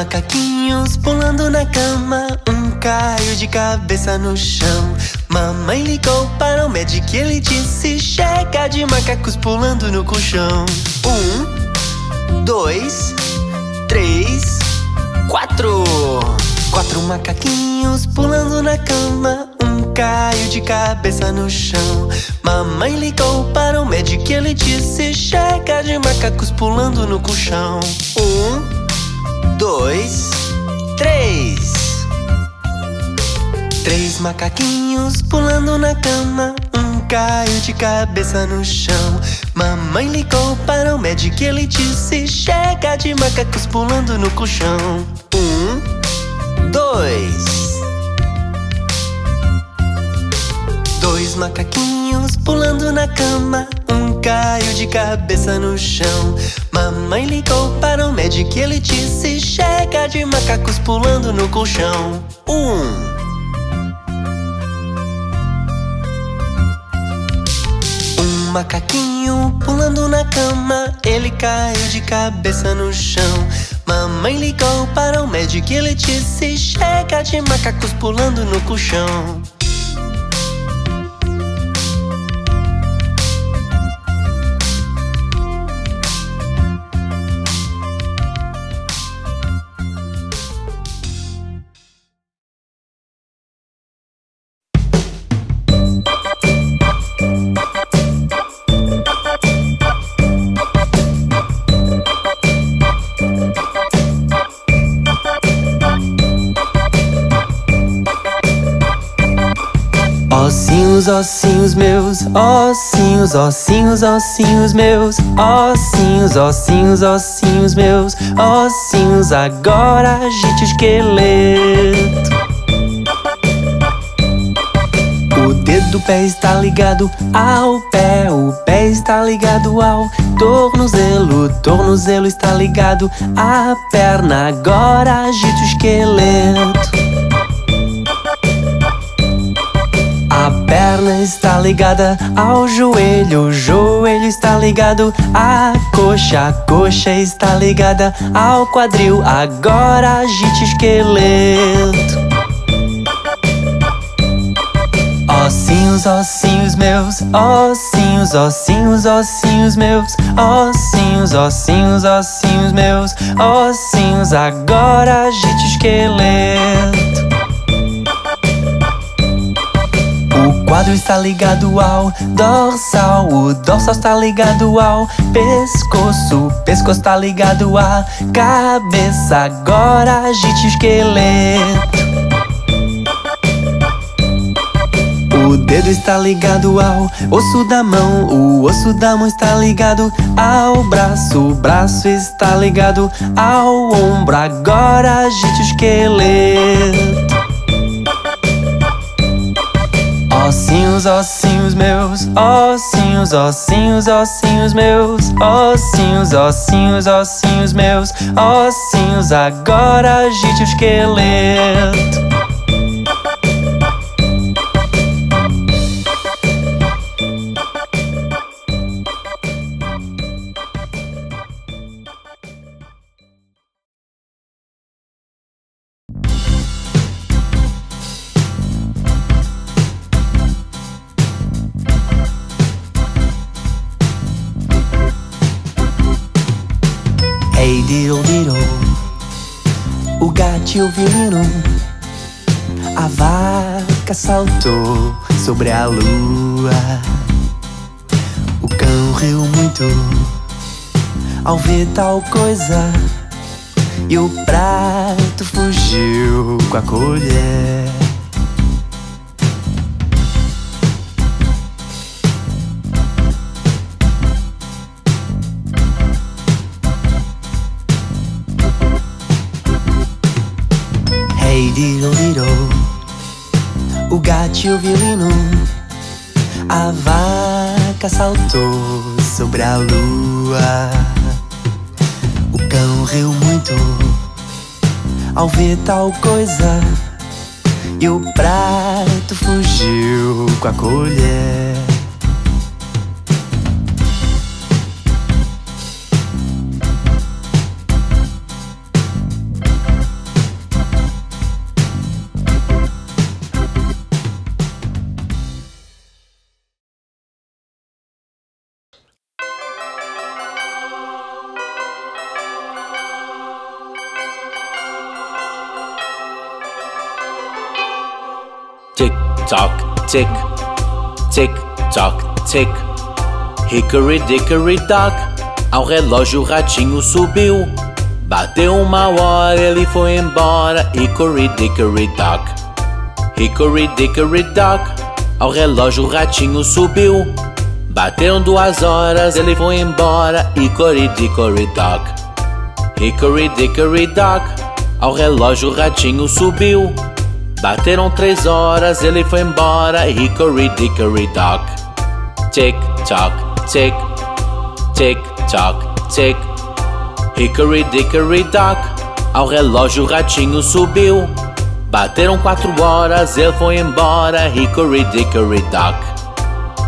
macaquinhos pulando na cama. Um caiu de cabeça no chão. Mamãe ligou para o médico e ele disse: Chega de macacos pulando no colchão. Um, dois, três, quatro. Quatro macaquinhos pulando na cama. Um caiu de cabeça no chão. Mamãe ligou para o médico e ele disse: Chega de macacos pulando no colchão. Um, dois, três. Três macaquinhos pulando na cama. Um caiu de cabeça no chão. Mamãe ligou para o médico e ele disse: Chega de macacos pulando no colchão. Um, dois. Dois macaquinhos pulando na cama. Um de cabeça no chão. Mamãe ligou para o médico e ele disse: Chega de macacos pulando no colchão. Um. Um macaquinho pulando na cama, ele caiu de cabeça no chão. Mamãe ligou para o médico e ele disse: Chega de macacos pulando no colchão. Ossinhos, ossinhos meus, ossinhos, ossinhos, ossinhos meus, ossinhos, ossinhos, ossinhos meus, ossinhos, agora agite o esqueleto. O dedo do pé está ligado ao pé, o pé está ligado ao tornozelo, o tornozelo está ligado à perna, agora agite o esqueleto. Perna está ligada ao joelho, o joelho está ligado à coxa, a coxa está ligada ao quadril. Agora agite o esqueleto. Ossinhos, ossinhos meus, ossinhos, ossinhos, ossinhos meus, ossinhos, ossinhos, ossinhos meus, ossinhos. Agora agite o esqueleto. Quadro está ligado ao dorsal, o dorsal está ligado ao pescoço, o pescoço está ligado à cabeça. Agora agite o esqueleto. O dedo está ligado ao osso da mão, o osso da mão está ligado ao braço, o braço está ligado ao ombro. Agora agite o esqueleto. Ossinhos, ossinhos meus, ossinhos, ossinhos, ossinhos meus, ossinhos, ossinhos, ossinhos meus, ossinhos, agora agite o esqueleto. O gato e o violino. A vaca saltou sobre a lua. O cão riu muito ao ver tal coisa. E o prato fugiu com a colher. Diddle diddle, o gato e o violino. A vaca saltou sobre a lua. O cão riu muito ao ver tal coisa. E o prato fugiu com a colher. Tock, tick, tick tock, tick. Hickory dickory dock, ao relógio o ratinho subiu. Bateu uma hora, ele foi embora. Hickory dickory dock. Hickory dickory dock, ao relógio o ratinho subiu. Bateram duas horas, ele foi embora. Hickory dickory dock. Hickory dickory dock, ao relógio o ratinho subiu. Bateram três horas, ele foi embora. Hickory dickory dock. Tick tock, tick, tick tock, tick. Hickory dickory dock, ao relógio o ratinho subiu. Bateram quatro horas, ele foi embora. Hickory dickory dock.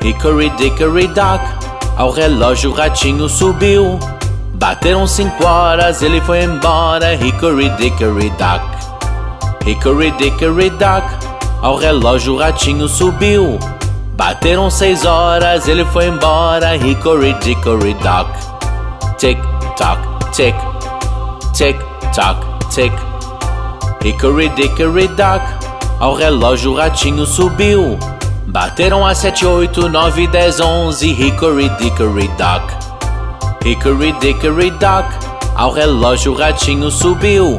Hickory dickory dock, ao relógio o ratinho subiu. Bateram cinco horas, ele foi embora. Hickory dickory dock. Hickory dickory dock, ao relógio o ratinho subiu. Bateram seis horas, ele foi embora. Hickory dickory dock. Tick tock, tick, tick tock, tick. Hickory dickory dock, ao relógio o ratinho subiu. Bateram às sete, oito, nove, dez, onze. Hickory dickory dock. Hickory dickory dock, ao relógio o ratinho subiu.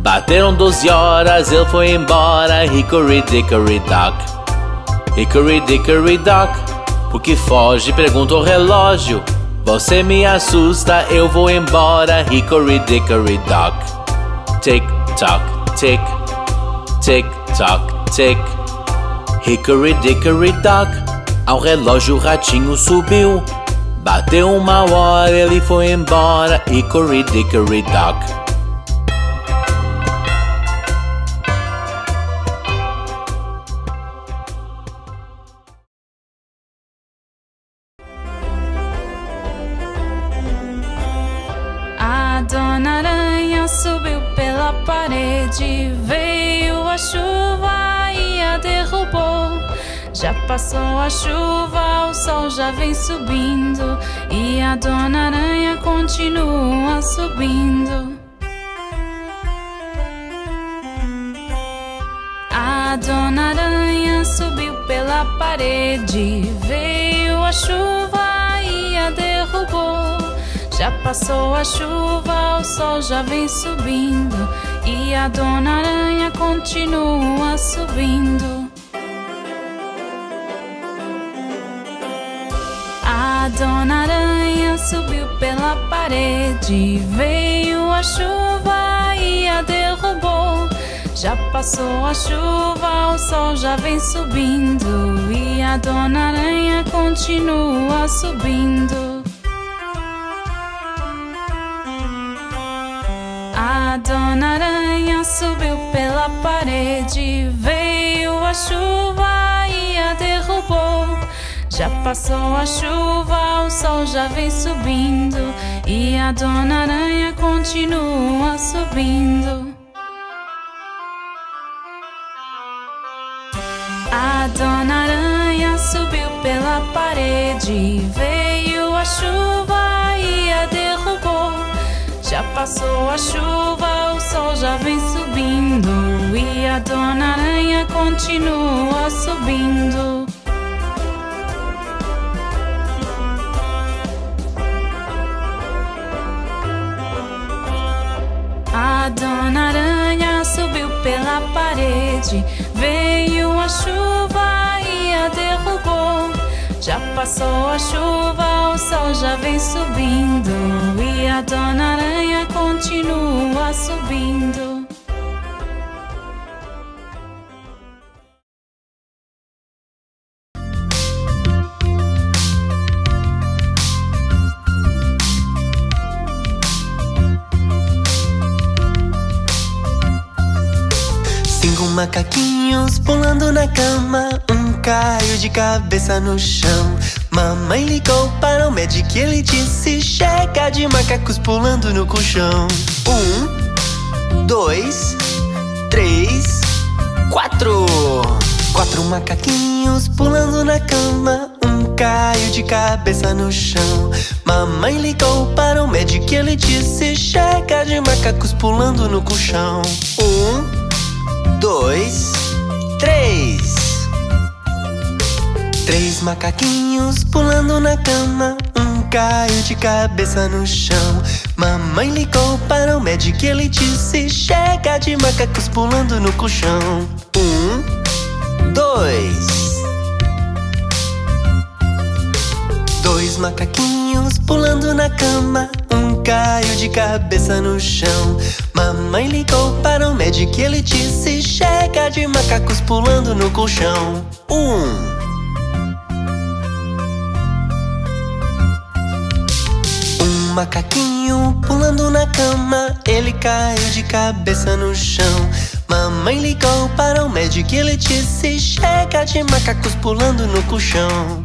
Bateram doze horas, ele foi embora. Hickory dickory dock. Hickory dickory dock, por que foge? Pergunta o relógio. Você me assusta, eu vou embora. Hickory dickory dock. Tick tock, tick, tick tock, tick. Hickory dickory dock, ao relógio o ratinho subiu. Bateu uma hora, ele foi embora. Hickory dickory dock. Parede, veio a chuva e a derrubou. Já passou a chuva, o sol já vem subindo e a dona aranha continua subindo. A dona aranha subiu pela parede, veio a chuva e a derrubou. Já passou a chuva, o sol já vem subindo e a dona aranha continua subindo. A dona aranha subiu pela parede, veio a chuva e a derrubou. Já passou a chuva, o sol já vem subindo e a dona aranha continua subindo. A dona aranha subiu pela parede, veio a chuva e a derrubou. Já passou a chuva, o sol já vem subindo e a dona aranha continua subindo. A dona aranha subiu pela parede, veio a chuva e a derrubou. Já passou a chuva, sol já vem subindo e a dona aranha continua subindo. A dona aranha subiu pela parede, veio a chuva e a derrubou. Já passou a chuva, o sol já vem subindo e a dona aranha continua subindo. Macaquinhos pulando na cama, um caiu de cabeça no chão. Mamãe ligou para o médico e ele disse: Chega de macacos pulando no colchão. Um, dois, três, quatro. Quatro macaquinhos pulando na cama, um caiu de cabeça no chão. Mamãe ligou para o médico e ele disse: Chega de macacos pulando no colchão. Um, dois, três. Três macaquinhos pulando na cama, um caiu de cabeça no chão. Mamãe ligou para o médico e ele disse: Chega de macacos pulando no colchão. Um, dois. Dois macaquinhos pulando na cama, um caiu de cabeça no chão. Mamãe ligou para o médico e ele disse: Chega de macacos pulando no colchão. Um. Macaquinho pulando na cama, ele caiu de cabeça no chão. Mamãe ligou para o médico e ele disse: Chega de macacos pulando no colchão.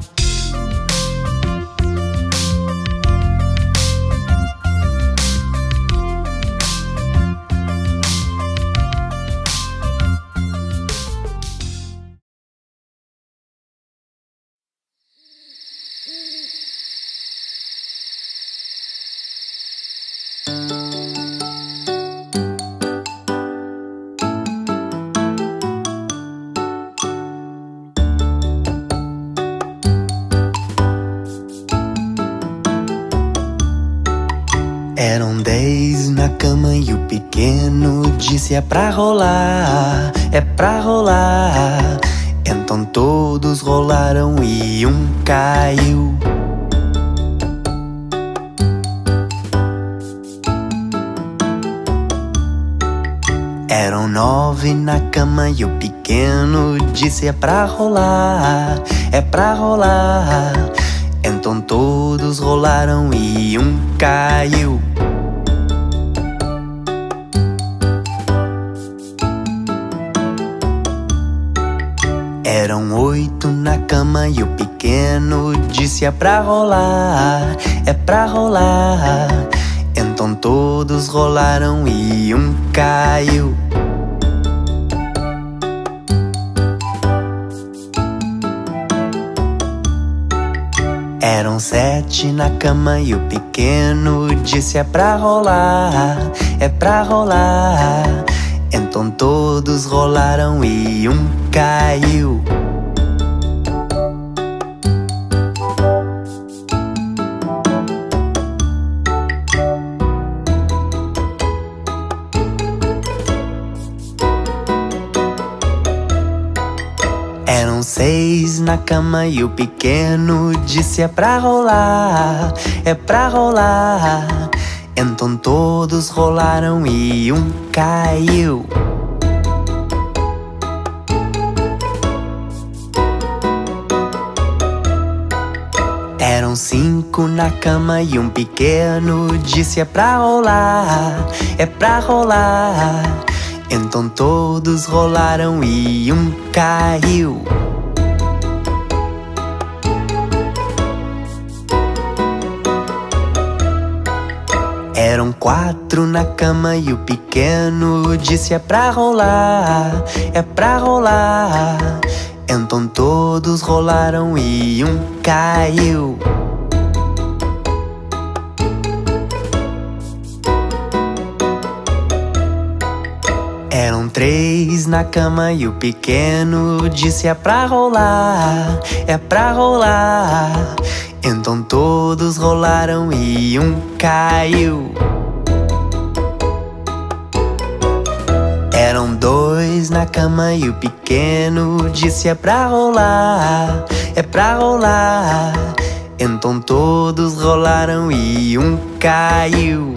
Disse: É pra rolar, é pra rolar. Então todos rolaram e um caiu. Eram nove na cama e o pequeno disse: É pra rolar, é pra rolar. Então todos rolaram e um caiu. Eram oito na cama e o pequeno disse: É pra rolar, é pra rolar. Então todos rolaram e um caiu. Eram sete na cama e o pequeno disse: É pra rolar, é pra rolar. Então todos rolaram e um caiu. Eram seis na cama e o pequeno disse: É pra rolar, é pra rolar. Então todos rolaram e um caiu. Eram cinco na cama e um pequeno disse: É pra rolar, é pra rolar. Então todos rolaram e um caiu. Eram quatro na cama e o pequeno disse: É pra rolar, é pra rolar. Então todos rolaram e um caiu. Eram três na cama e o pequeno disse: É pra rolar, é pra rolar. Então todos rolaram e um caiu. Eram dois na cama e o pequeno disse: É pra rolar, é pra rolar. Então todos rolaram e um caiu.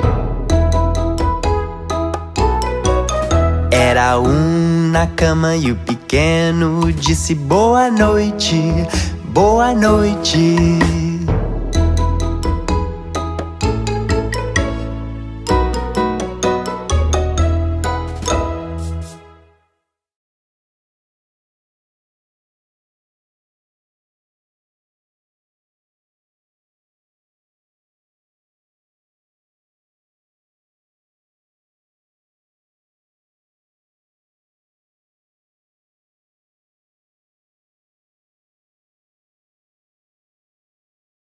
Era um na cama e o pequeno disse: Boa noite, boa noite.